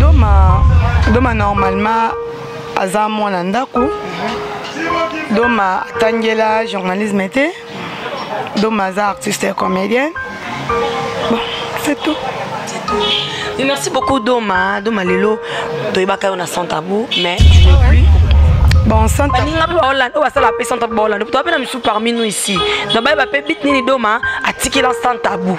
doma doma normalement aza mwana ndako doma atangela journalisme te doma aza artiste ya comédienne bon c'est tout Mais merci beaucoup Doma, Doma Lelo, toyebaka yo na sans tabou, mais tu n'es plus bon sans tabou. Baninga pe Hollande, oyo asala pe sans tabou Hollande. Toa pe na misu parmi nous ici. Donc ba pe bit nini Doma atikela sans tabou.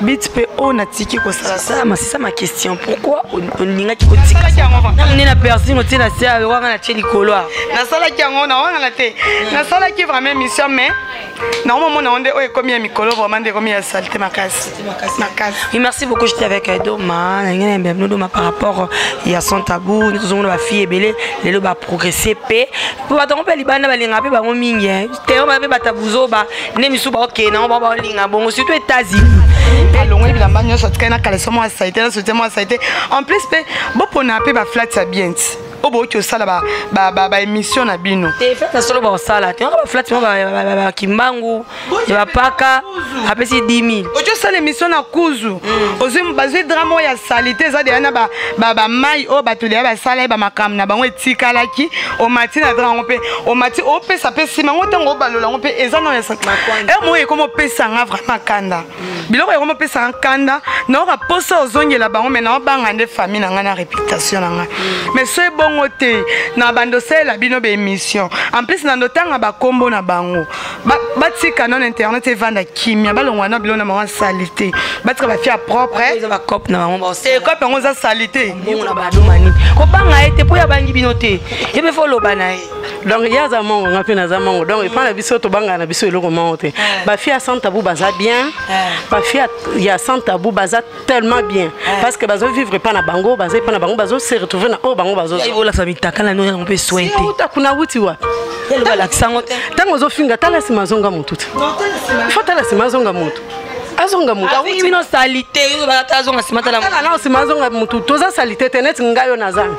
bit mpe oyo natiki kosala sala masisa ma question pourkui olingaki kotikande na persin otie na se ayo wanga natie likolo a nasalaki yango nawangana te nasalaki vraiment émission mais naomamona yango nde oyo ekomi ya mikolo vraiment nde ekomi ya salite makasi makasi merci beaucoup jete avec euh, doma nalingi na yemba bino doma par rapport euh, ya son tabou tozongona bafille ebele lelo baprogresse mpe mpo bato yango mpe libanda balingaka mpe bango mingi teyo mabe bata buzoba nde misusu baokende yango bao baolinga bongo surtout états-unis alongoli bilamba nyonso atikali na kaleso mwa saite na sotie mwa saite en plus mpe bopona mpe baflate ya bien ti oyo boyoki osala baémission na bino na solo bakosala te baflati mo bakimbangu bapaka apesi 10 000 oki osala émission na kuzu mm. bazwi drame oyo ya salite eza deya na bamai oyo bato deya basala ye bamakambo na bango etikalaki omati na drame yango mpe omati opesa mpe nsima yango ntango obalola yango mpe eza nao eh, moyo ekoma opesa nga vraimen kanda biloko ekoma opesa nga kanda naoka mposa ozongela bango mai naobanga nde famille na ngai na réputation na ngai mai so ebongo te na bando osalela bino baémission en plus na ndotanga bakombo na bango batika nano internet evanda kimia balongwa na bilona mama salite batika bafia eh, propre ecope yango eza salite kobanga ye te mpo ya bangi bino te ye mpe fo loba na ye donc ye aza mongo nga mpe naza mongo donc epai na biso tobangana na biso eloko mongo te eh. bafia ya santabu baza bien eh. bafia ya santabu baza tellement bien eh. parce que bazo vivre epa na bango baza epa na bango bazo se retrouver na oyo bango bazoolakisa mitaka na yango mpe soin te uta kuna wuti wapi ntango ozofinga tala nsima azonga motu te fo tala nsima azonga motu azonga motu awuti bino salite yo bazata azonga nsima tala na nsima azonga motu toza salite te neti ngai oyo nazanga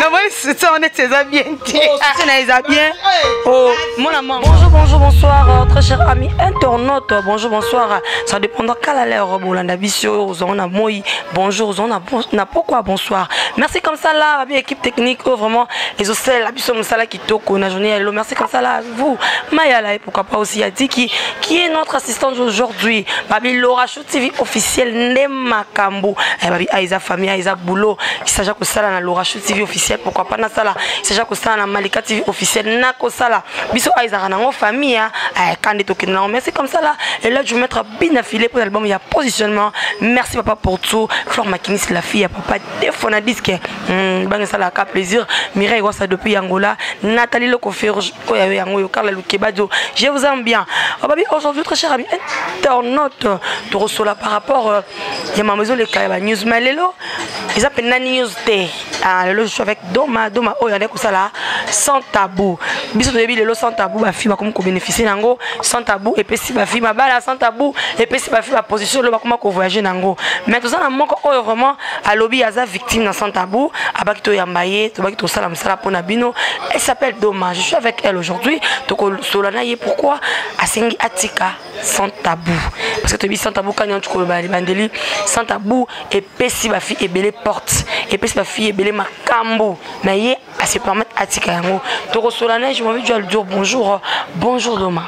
namoni susi yango neti eza bien te oh, susi na eza bien oh, mona mama bonjour bonjour bonsoir euh, très cher ami internaute bonjour bonsoir ça dépendra kala lere bolanda biso ozango na moi bonjour ozango na pokwa bonsoir merci comme ça là babi équipe technique oyo oh, vraiment ezosalela biso mosala kitoko na journée ya lelo merci comme ça là vous mayala et pourquoi pas aussi ya diki qui est notre assistante aujourd'hui babi laura TV officiel nde makambo eh, babi a ah, eza famille a ah, eza boulot isaja kosala na lorachou TV officiel pourquoi pas nasala isaja kosala na malika TV officiel nakosala biso a ah, ezalaka nango famille eh, ka nde tokende nango merci comme ça là et là je vais mettre bien affilé pour l'album il y a positionnement merci papa pour tout flore makinis la fille ya papa defo na disque Hmm, bana esalaka plaisir mirai wasa depuis yangola natali loko ferge oyo oh, yango oyo karla lukebadio je vous aime bien obabi oh, aujourd'hui très cher ami internaute tokosola par rapport euh, ya mama ezoleka ya banews ma lelo eza mpenza news te ah, lelo je suis avec doma doma oyo andaki kosala sans tabou biso toyebi lelo sans tabou bafi bakomi kobénéficie na yango sans tabou epesi bafi mabala sans tabou epesi bafi baposition lelo bakoma kovoyage na yango mais toza na moko oyo vraiment alobi aza victime na sans tabou abaki toyamba ye tobaki tosala mosala mpo na bino elle s'appelle doma je suis avec elle aujourd'hui tokosola na ye pourquoi asengi atika sans tabou parce que toyebi sans tabou kani yanti koloba libandeli sans tabou epesi bafille ebele porte epesi bafille ebele makambo na ye se permettre atika yango tokosola neige mabe jo alidure bonjour euh, bonjour doma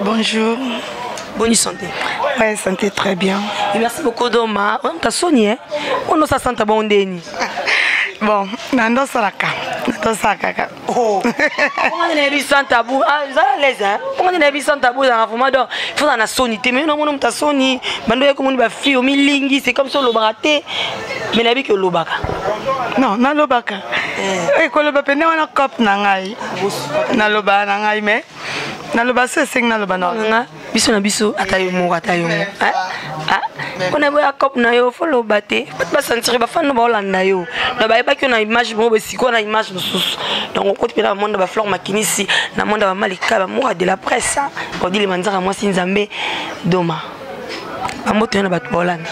bonjour boni santé ouais santé très bien Et merci beaucoup doma oyo moto asoni e ono sa santa bango ndeni bon na ndosalaka tosalaka kaka onga nde nayebi sans tabou ezala lese onga nde nayebi sans tabou ezalaka vraiment donc ifozala na soni te mais yo namoni moto asoni bando oyaki omoni bafille omilingisi comme so olobaka te me nayebi ke olobaka non nalobaka eh. eh, koloba mpende wana cop na ngai naloba na ngai mais naloba se esengi naloba na nga biso na biso ata yo moko ata yo moko eh, ah, mpona boya cop na yo foloba te bato basantire bafani no baolanda yo na bayebaki yo na image moko besiko na image mosusu donc okoti mpena bamonda baflore makinisi na monda bamalika bamoka de la presse odilema nzaka mwasi nzambe doma bamboto yo na bato baolanda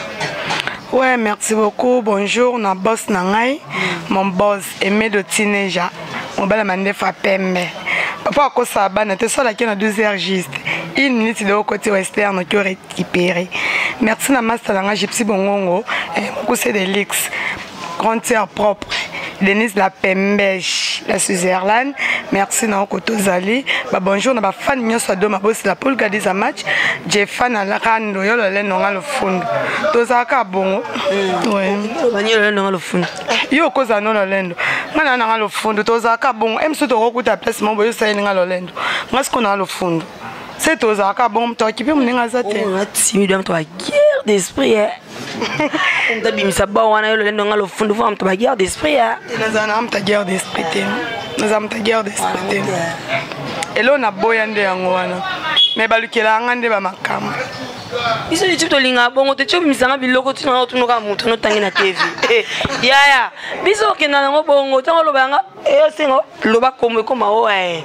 ouais merci beaucoup bonjour na boss na ngai mon boss aimé de tineja mobala mandefa pembe papa akosala bana te soalaki na 12 heures juste une minute de okoti western oki orécupéré merci na master na ngai gypsy bongongo eh, mokuse de lix grande sœur propre denise la pembege la suzerlane merci na oko tozali babonjour na bafani nyonso ya doma bosila paul gadiza match jefa na rando yo lole nonga lofundu tozalaka bongo yo okozala no lolendo ngai na nanga lofundu tozalaka bongo emso tokokuta place moko boyosali ninga lolendo ngai siko nanga lofundu se tozalaka bongo moto akipe moninga aza te oh, d'esprit nda bimisa ba wana yo lolendo nga lofundu fo amta ba guerre d'esprit ya naza na amta guerre d'esprit te naza amta guerre d'esprit te elo na boya nde yango wana me balukela nga nde bamakambo biso youtube tolingaka bongo te ti obimisanga biloko tunaa otunoka moto notangi na tv eh, yaya biso okenda nango bongo ntango oloba yanga eyo sengo loba kombo ekoma o eh,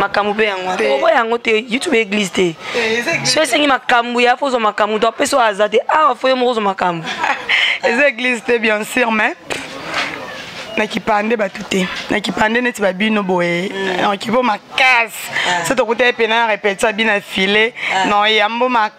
makambo mpe yango tokoboya yango te youtube eglise te eh, so esengi makambo ya fo ozwa makambo to apesi oyo aza te awa fo yo moko ozwa makambo eza eglise te bien sûr mais na kipande bato te na kipande neti babino boye mm. kipo makasi ah. so tokuta ye mpena na repetisa bino afile ah. no yambo makasi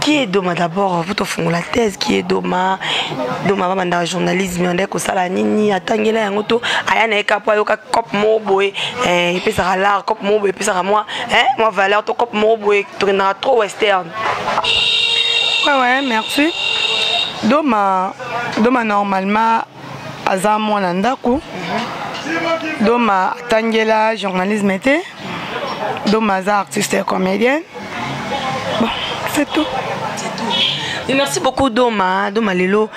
qui est doma d'abord po tofungola thèse qui est doma doma babandaka journalisme andaki kosala nini atangela yango to aya na ye kapo ayoka cope moko boye eh, epesaka lar cope moko boye epesaka mwa eh, mwa valeur to cope moko boye tokendaka trop western ouais, ouais, merci doma doma normalement aza mwana ndako doma atangela journalisme te donc maza artiste ya comédienne bon c'est tout merci beaucoup doma doma lelo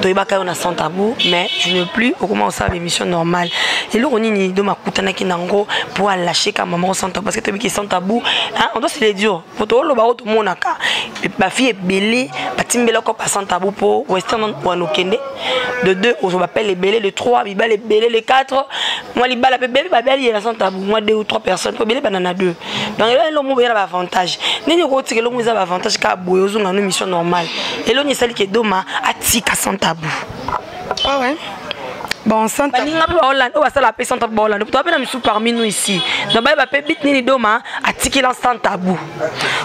toyebaka yo na sans tabou mais tu ne plus okoma osala baémission normale eloko nini doma akutanaki nango mpo alacheka mama o sans tabou parce que toyebiki sans tabou on doit se le dire moto oloba oyo tomonaka bafille ebele batimbelaka passant tabu mpo western wana okende de deux ozwa bapele ebele de trois bibale ebele de quatre mwa libala mpe bebe babali yela sans tabu mwa deux ou trois personnes mpo ebele bana na deux donc elo elo moboya na baavantage ndenge okotika elongo eza baavantage kaka boye ozonga no mission normale eloni esali kedoma atika sans tabu Ah ouais. Bon, Santa. Baninga pe baolanda oyo basala pe Santa pe baolanda. Toa pe na misu parmi nous ici. Donc bayeba pe bit nini doma atikela sans tabou.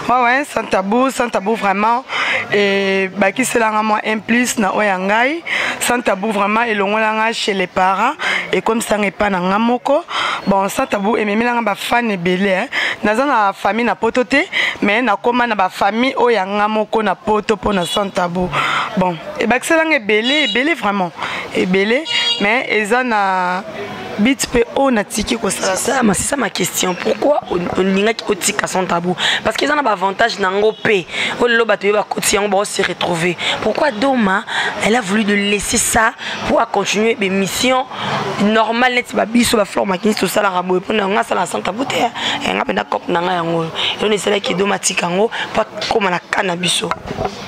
Ouais ouais, sans tabou, sans tabou vraiment. Et bakisela nga moi un plus na oya ngai. Sans tabou vraiment elongola nga chez les parents et comme ça ngai pa na nga moko. Bon, sans tabou ememela nga ba fan ebele. Hein. Naza na famille na poto te, mais nakoma na ba famille oya nga moko na poto pona sans tabou. Bon. ebakiselanga ebele ebele vraiment ebele mais eza na bit mpe oyo natiki kosalasama sisa ma question pourquoi olingaki otika son tabou parce que eza na baavantage na yango mpe oyo lelo bato ye bakoti yango bao se retrouver pourquoi doma elle a voulu de laisser ça pour acontinue bémission normal neti babiso baflor makini tosalaka boye mpona yango asala na son tabou te yanga mpenza cope na ngai yango oyo elona esalaki doma atika yango mpo akoma na ka na biso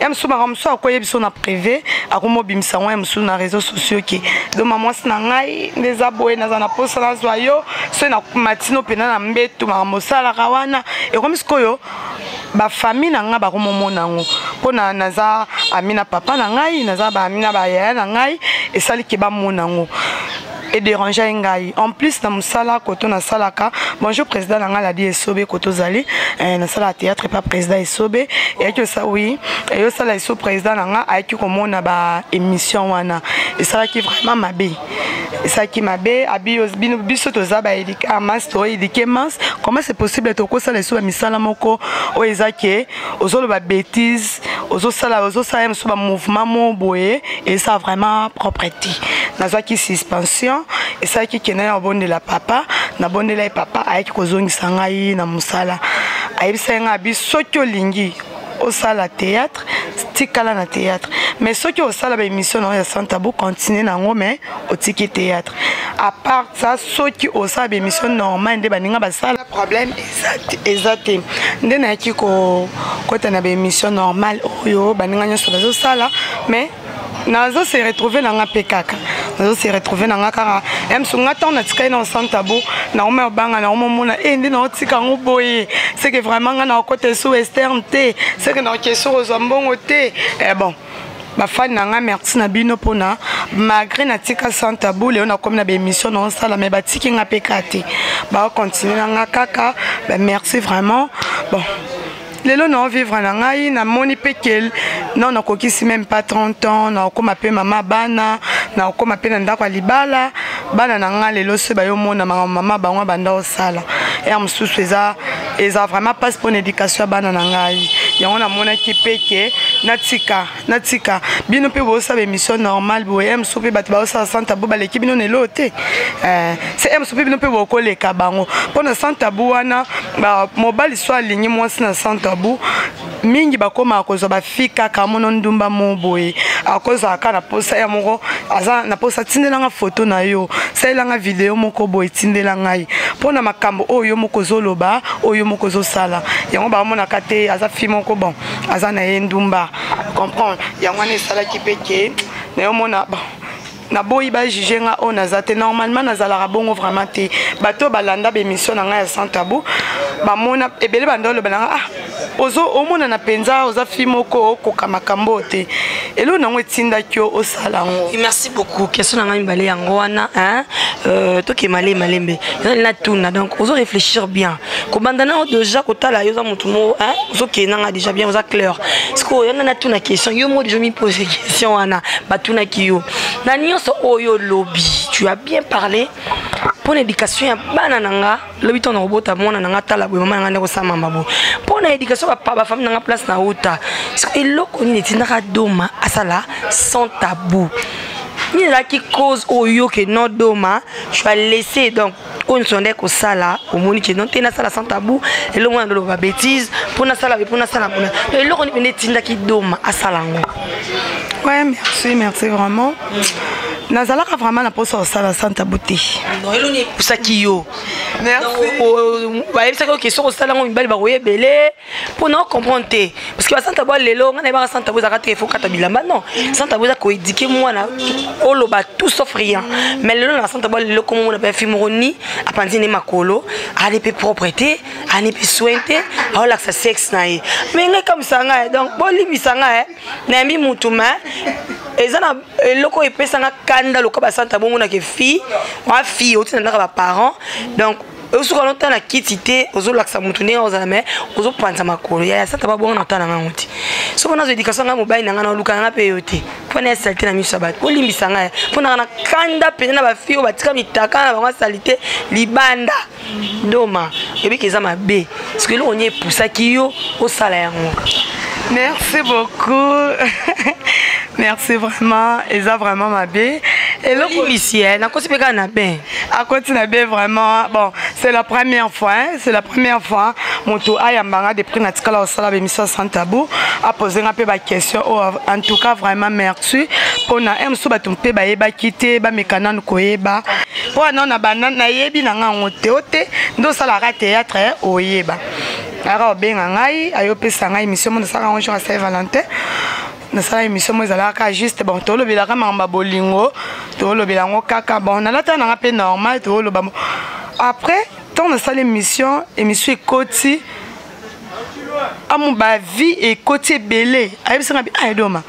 ya mosusu makambo mosusu akoye biso na privé akomobimisa yango ya mosusu na réseau sociaux ke doma mwasi na ngai nde eza boye naza na mposa nazwa yo soki na matino mpena na mbeto makambo osalaka wana ekomi sikoyo bafamille na ngai bakomomona yango mpo naza ami na papa na ngai naza baami na bayaya na ngai esali ke bamona yango e derangea ye ngai en plus na mosala koto nasalaka bonjour président na ngai ladi esobe koto ozali eh, nasalaka théâtre epa président esobe eyaki osa oui eye osala eso président na ngai ayaki komona ba émission wana esalaki vraiment mabe esalaki mabe biso toza baelika mas toelike mas comment c'est possible tokosala eso bamisala moko oyo eza ke ozoloba betise ozosala ozosala ye mosusu bamouvement mo boye eza vraiment propre te nazwaki suspension esalaki kenda na obondela papa nabondela ye papa ayaki kozongisa ngai na mosala ayebisaki ngai abi soki olingi osala théâtre tikala na théâtre mais soki osala baémission na oyo ya santabu continue na yango mais otiki théâtre à part ça soki osala bémission normale nde baninga basala problème eza te nde nayaki kokota na bémission normale oyo baninga nyonso bazosala mais nazo se retrouve na nga mpe kaka nazo se retrouve na nga kaka emso nga ntango natikali na osan tabou naoma yobanga na omomona e eh, nde naotika yango boye seke vraiment nga nakokota esu western te seke nakoki esu kozwa mbongo te e bon bafani na ngai merci na bino mpona malgré natika sans tabou lelo nakomi na baémission na osala mai batiki ngai mpe ka te baocontinue na ngai kaka bamerci vraiment bon lelo na ovivre na ngai namoni mpe ke non nakokisi meme pas 30 ans nakokoma mpe mama bana nakokoma mpe na ndako ya libala bana na ngai lelo soki bayomona makambo mama bango abanda osala ere mosusu eza eza vraiment mpasi mpo na éducation ya bana na ngai yango namonaki mpe ke natika natika bino mpe bosala émission normale boye msu mpe bato baosala santa bo baleki bino na eloo te eh, se msu mpe bino mpe bokoleka bango mpo na santa bo wana mobali so alingi mwasi na santa bo mingi bakomaka kozwa bafi kaka amono ndumba mo boye akozala kaka na posa ya moko aza na posa tindela nga foto na yo salela nga video moko boye tindela ngai mpo na makambo oyo yo moko ozoloba oyo yo moko ozosala yango bamonaka te aza fi moko bon aza na ye ndumba comprendre yango wana esalaki mpe ke nayomona bon naboyi bajuge nga oyo naza te normalement nazalaka bongo vraiment te bato oyo balanda baémission na ngai ya sans tabou bamona ebele banda oloba nanga ah ozo omonana mpenza oza fi moko okoka makambo oyo te eloko nango etindaki yo osala yango merci beaucoup question na ngai mibale yango wana euh, tokema le malembe ezali natuna donc ozo réfléchir bien kobanda nao deja kotala yo oza motu moko ozokende nanga deja bien oza clair sikoyo yanga natuna question yo moko deja omipose question wana batunaki yo na nyonso oyo olobi tu as bien parlé mpo na éducation ya bana na nga lobi ntango nakobota mwana na nga tala boye mama na nga nde kosama mabo mpo na éducation bafamille na nga place na uta siko eloko nini etindaka doma asala sans tabou nini ezalaki cause oyo ke no doma tu as laissé donc oyo nyonso nde kosala omoni ke non te nasala sans tabou elongo na ndoloba bétise mpo nasala mpo nasala mpo eloko nini mpenza etindaki doma asala yango ouais merci merci vraiment nazalaka vraiment na mposa kosala sans tabou te elongi epusaki yo bayebisaki oke soki osala yango mibali bakoya ebele mpo na ocomprendre te parce que basanta bwa lelo ngai nayebaka santa bo ezaka te efo kata bilamba non santa bo eza koedike mwana oloba tout sauf rien mais lelo na basanta bwa lelo komo mona bafi moko ni apanzi nde makolo ani mpe propre te ani mpe soin te aolakisa sexe na ye mais ngai kamisa ngai donc bolimbisa ngai nayambi motu mais eza na eloko oyo epesanga kanda lokola basanta bongo na ke fille wa fille otinandaka baparent donc osuka nota na kiti te ozolakisa motu ndenge ozala me ozopanza makolo yaya sata babonga na ota na ngango te soko nazo edikation ngai mobali na ngai naoluka nanga mpe yo te mpo na ya salite na miso ya bato olimbisa ngai mpo nanga na kanda mpenza na bafio batika mitaka na bango ya salite libanda doma ebiki eza mabe soki eloko nie epusaki yo osala yango merci beaucoup merci vraiment eza vraiment mabe eloko misi eh, nakosi mpe kaka na bain akoti na be vraiment bon c'est la première fois hein? c'est la première fois motu ayamba nga depuis na tikala kosala bemission sans tabou apose nga mpe baquestion oyo oh, en tout cas vraiment merci mpona e mosusu bato mpe bayebaki te bameka nanu koyeba mpo wana na banda nayebi na nga yango te o te nde osalaka théâtre eh, oyeba aka obenga ngai ayopesa ngai émission mo nasalaka yango jour ya saint valentin nasala émission mo ezalaka kaka juste bon tolobelaka makambo ya bolingo tolobela yango kaka bon nalataka nanga mpe normal toloba après ntango nasala émission émission ekoti amu bavie ekoti ebele ayebisanga bi ah, edoma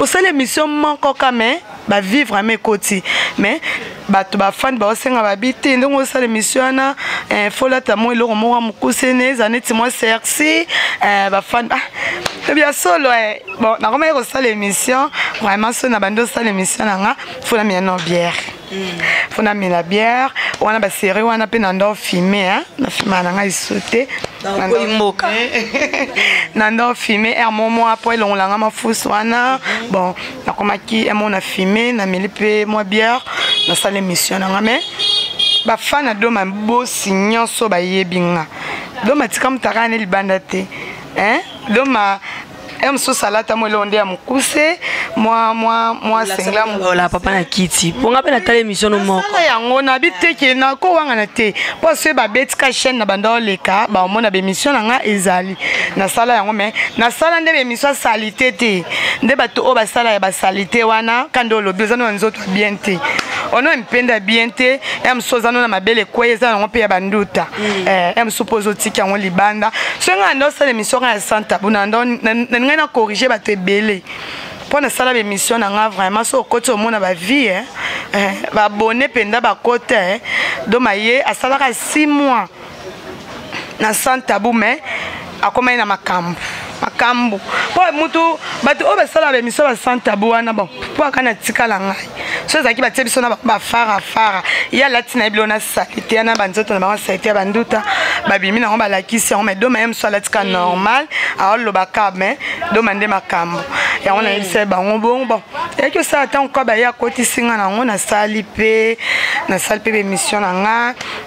osala émission moko kame ba vivre ame ekoti mais bato bafandi baosenga babi te ndenge osala emission wana eh, folata mwa eloko moko ya mokuse ne eza neti mwa serci eh, bafandi ah, tobi ya solo eh. bon nakomaki kosala émission vraiment so na bandi osala émission na nga fona miano bière mm. fona mila bière wana baserie wana mpe na ndo filme na filma na ngai so te mboka na ndo filme er momo apo elongola nga mafusu wana mm-hmm. bon nakomaki emo na fime nameli mpe mwa bière nasala émission na nga mais bafan ya doma bosi nyonso bayebi nga doma atika mutaka ne libanda te hein? doma ya mosusu alata mwa eloko nde ya mokuse mwa mwa mwa sengla mola papa na kiti mpo nga mpe natala émission no moko yango nabi te ke nakowangana te mpo soki babetika chaîne na banda oleka baomona baémission na nga ezali nasala yango me nasala nde bemiso ya salite te nde bato oyo basala ya basalite wana ka nde olobi oza no na nzoto ya bien te ono empenda bien te ya mosusu oza no na mabele ekwei eza yango mpe ya banduta mm. eh, ya mosusu mpo ozotika yango libanda soki ngai nanda osala emission ngai ya santabu nanda nalingai na corrige bato ebele mpo nasala bemission na ngai vraiment so okoti omona bavie eh, eh, babone mpenza bakote eh, doma ye asalaka 6 mois na sans tabou mais akomaki na makambo makambo mpo mutu bato oyo basalaka bemission ba sans tabou wana bon mpo aka na tikala ngai so ezalaki batie biso na bafara fara ye alati na ye bilo na salite ya na banzoto na bango salite ya banduta babimi nango balakisi yango mai doma ye mosusu alati ka normal aoloba ka mai doma nde makambo yango nayebisa ye bango bongo bon eyaki osala ntango kaba ye akotisi nga nango nasali mpe nasali mpe bemission na nga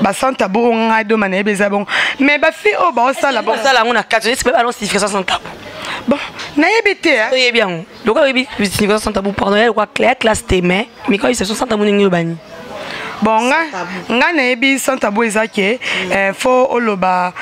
basanta bo ngai doma nayebi eza bongo mais bafille oyo baosala bosala yango na kati oyesi mpe balon signification santa bo bon nayebi te hein. oyebi yango lokola oyebi signification santa bo pardon ya lokola ya classe te mais mikoa isation santa bo ndenge elobani bon nga nga nayebi santa bo eza ke eh, fo oloba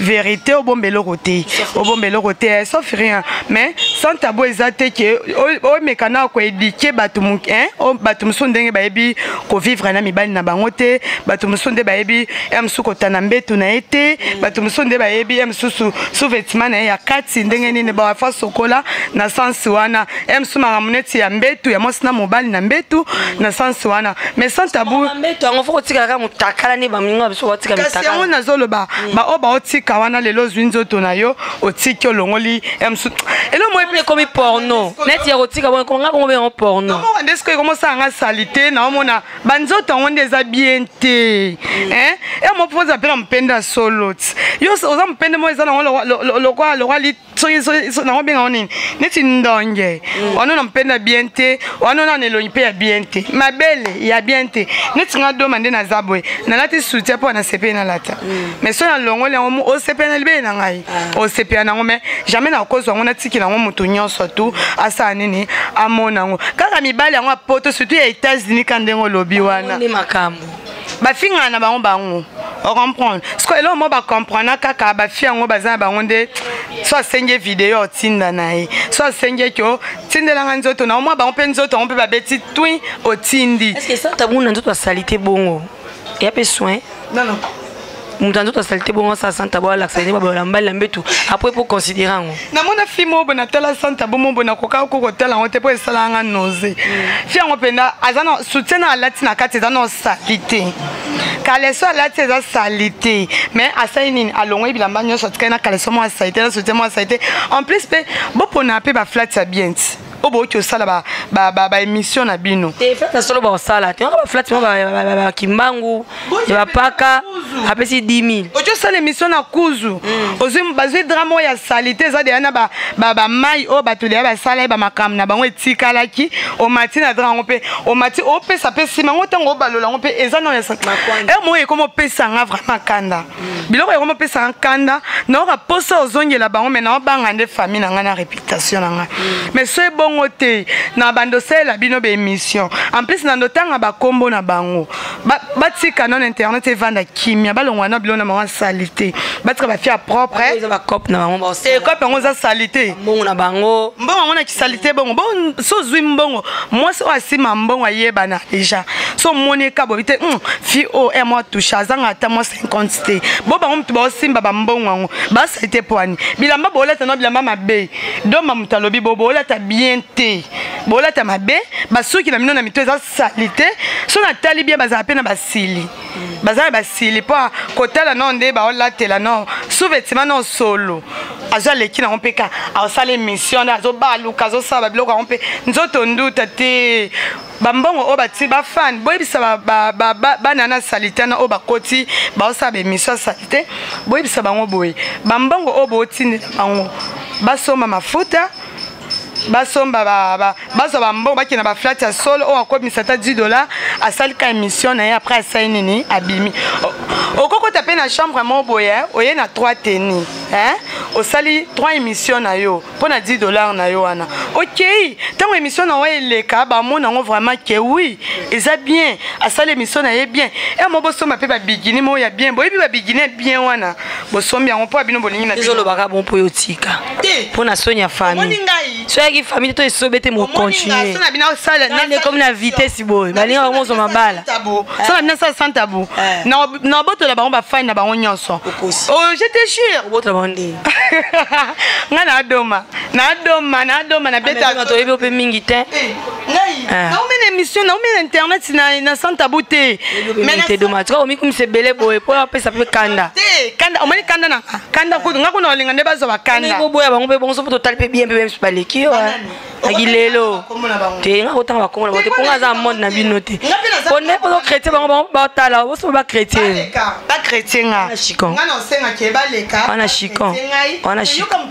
verité obomba eloko te obomba eloko te eh, sauf rien mais sans tabou eza te ke omeka na koédike bato eh, bato mosusu ndenge bayebi kovivre na mibali na bango te bato mosusu nde bayebi ya eh, mosusu kotana mbeto na ye te bato mosusu nde bayebi ya mosusu sous-vêtement na ye ya kati ndenge nini bawafa sokola na sense wana ems makambo neti ya mbetu ya mwasi na mobali na mbetu na sansi wana mais sans tabou mbetu yango fo kotikala kaka motakala nde bamingo ya biso batika kasi mitakala yango nazoloba mm. baoyo baotika wana lelo ozwi nzoto na yo otiki olongoli ems elo moye Yango ekomi porno neti ya kotika bongo nga bongo bengo porno namoka nde sikoyo ekomosala nga salite naomona banzoto yango nde eza bien te Hein? e mopoza mpe na mopende ya solo ti yo oza mopende moko eza nango lokwa lokwa li soki nango benga ngo nini neti ndonge mm. wana na mpenda bien te wana ona na elongi mpe ya bien te mabele ya bien te neti nga doma nde naza boye nalati soutien mpo nasepeli nalata mm. mais soki nalongoli yango osepela na libele na ngai ah. osepela nango mais jamais nakozwa yango natiki nango moto nyonso tu asala nini amona yango kaka mibali yango apoto surtout ya états-unis ka ndenge olobi wana makambo bafingana na bango bango ocomprendre siko eloko mo bacomprena kaka bafi yango baza na bango nde so asengi ye video otinda na ye so asengi eke otindelanga nzoto na omwa bango mpe nzoto yango mpe babeti twi otindi esatabu na nzoto asali te bongo ya mpe soin non, non. moto nzoto asalite bongo asala santa bo alakisa ndenge babalola mbali na mbetu apres mpo considere yango namona fi moko boye natala santa bo moko boye nakoka ko kotala yango te mpo esalaka nga nose mm. fi yango mpenza aza na soutien na alati na kati eza na osali te kaleso alati eza sali te mais asali nini alongoi bilamba nyonso atikali na kaleso mwa asali te na soutien mwa asali te en plus mpe bopona mpe baflati ya bien ti oyo boyoki osala ba, ba, ba, ba émission na bino te flat na solo baosala te yaka baflat mo bakimbangu ya bapaka apesi 10000 oki osala émission na kuzu mm. bazwi drame oyo ya salite eza deya na bamai oyo bato deya basala ye bamakambo na bango etikalaki omati na drame yango mpe omati opesa mpe nsima yango ntango obalola yango mpe eza nao ya sa eh, moyo ekoma opesa nga vraiment kanda biloko yango mopesaka nkanda nayoka mposa ozongela bango mai naobanga nde famille na ngai na réputation na ngai mai so ebongo te na bando osalela bino baémission en plus na ndotanga bakombo na bango batika nano internet evanda kimia balongwa na biloko na bango ya salite batika bafia propre ekope yango eza salite mbongo yango na kisalite bongo so ozwi mbongo mwasi oyo asima mbongo ayebana deja so omoni ekabobi te hmm, fi oyo oh, eh, mwa touche azanga ata mwa 50 te bo bango motu baosimba bambongo yango basali te pwani bilamba boolata no bilamba mabe doma moto alobi bo boolata bien te boolata mabe basuki na bino na mito eza sali te so natali bien bazala mpe na basili baza na basili mpo kotala nao nde baolatela nao sous-vêtement nao solo azo aleki nango mpe ka aosala émission nde azobaluka azosala babiloko yango mpe nzoto nduta te bambongo oyo bati bafani boyebisa bana na salite na oyo bakoti baosala baémission ya salite boyebisa bango boye bambongo oyo bootindela bango basomba mafuta basomba bazwa bambongo bakenda baflate ya solo oyo akomisa ata 10 dollar asali ka émission na ye après asali nini abimi okokota mpe na chambre moko boye oye na 3 teni osali 3 émission na yo mpo na 10 dollar na yo wana okei ntango émission na yo eleka bamona yango vraiment ke wi eza bien asali émission na ye bien ya mo bosomba mpe babigini moko ya bien boyebi babigini ya bien wana bosombi yango mpo ya bino bolingi na ezolobaka bon mpo yotika mpo na soni ya famille soyaki famille to esobe te mocontinuekomi na vitesse boye balinga bango ozwa mabala sala bino sala sans tabou eh. na obotola bango bafani na bango nyonso oh, je te jure obotola bango nde ngai na adoma na adoma na adoma na ah, beta toyebi ope mingi te eh. ngai ah. naomi na émission naomi na internet na, na santa bo te metedomatika omikumisa ebele boye mpo apesa mpe kanda te kanda omani kanda na kanda kutu ngai kuna olinga nde bazwa bakandaboya bango mpe bonso mpo totali mpe bien mpe bemsi baleki yo naki lelo te ngai kotanga bakombo na bango te mpo ngai aza monde na bino te mpo nde pozo chrétien bango bango batala boso mpe bachrétien bachrétien nga wana chicon wana chicon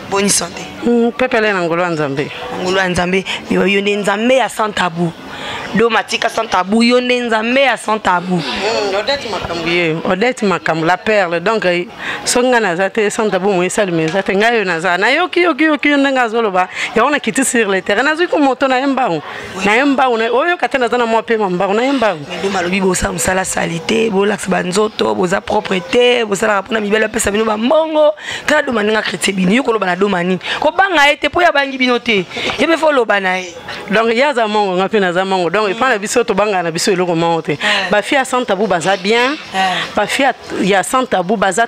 boni sante hmm, pepele na ngolo ya nzambe ngolo ya nzambe yo nde nzambe ya sans tabou do matika sans tabou yo nde nzambe ya sans tabou hmm, odette makambo ye odette makambo la perle donc eh, soki ngai naza te sans tabou moye esalima eza te ngai oyo naza nayoki yoki yoki yo ndenge azoloba yango nakiti sur le terrain nazwi ko moto na ye mbango na ye mbangu oyoka te naza na mwa pema mbangu na ye mbangu eloma alobi bosala mosala sali te bolakisa banzoto boza propre te bosalaka mpona mibali apesa bino bambongo tala doma ndenge akritie bino yo koloba na doma nini kobanga ye te mpo ye abangi bino te ye mpe fo oloba na ye donc ye aza mongo nga mpe naza mongo donc epai na biso tobangaka na biso eloko mongo te eh. bafia ya santabu baza bien eh. bafia ya santabu baza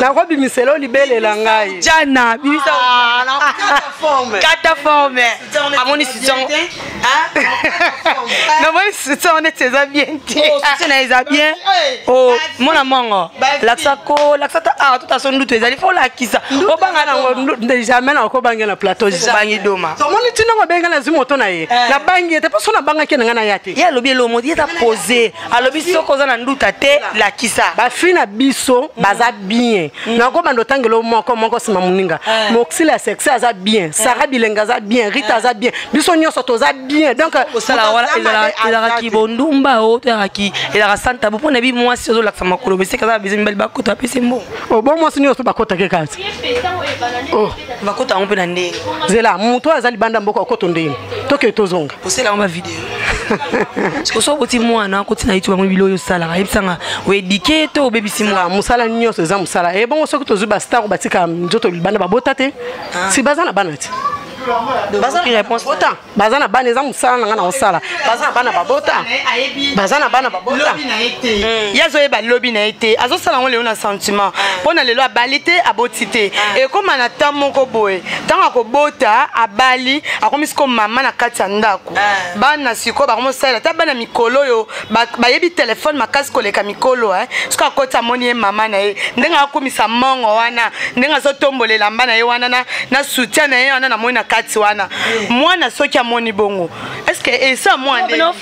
nakobimisela yo libele na ngai jana bimisa kata forme amoni sition namoni sition wana ete eza bien te sition na eza bien mona mongo lakisa ko lakisa ta awa tota so ndutu ezali fo olakisa obanga nango jamais nakobangela plateau bangi doma omoni ntina yango abenga nazwi moto na ye nabangi ye te mpo so nabangaki na ngai na ya te ye alobi elomo ye eza pose alobi soki oza na nduta te lakisa bafi na biso mm. baza bien mm. nakobanda otangelo moko moko nsima moninga eh. moxile ya sexe aza bien eh. sara bilenga aza bien rita eh. aza bien biso nyonso toza bien donc osala wana elaka kibondumba o to elaka ki elaka santa bo mpo na bi mwasi ozolakisa makolo beseke aza babizo mibali bakota apesi mbo obo oh, mwasi nyonso bakotake kasi oh. bakota yango mpe na ndenge zela moto oyo aza libanda mboka okoto ndenge tokee tozonga osela yango bavideo siko soki oboti mwana akoti na youtube amoni bilo oyo osalaka ayebisanga oedike to obebisi mwana mosala nyonso eza mosala e bongo soki tozwi bastar oyo batika nzoto bana babota te ah. si baza na bana te baza na bana eza mosala na ngai nakosala baza na bana babota baza na bana babota hmm. ye azoyeba lobi na ye te azosala yango lelo na sentiment ah. mpo na lelo abali te aboti te ah. ekóma na ntan moko boye ntango akobota abali akomisi ko mama na kati ya ndako Eh. bana sikoyo bango mosalela ata bana mikolo oyo bayebi ba telefone makasi koleka mikolo eh. soki akoti amoni ye mama na ye ndenge akomisa mongo wana ndenge azotombola elamba na ye wana na, na soutien na ye wana namoni na kati wana eh. mwana soki amoni bongo estce esa mwana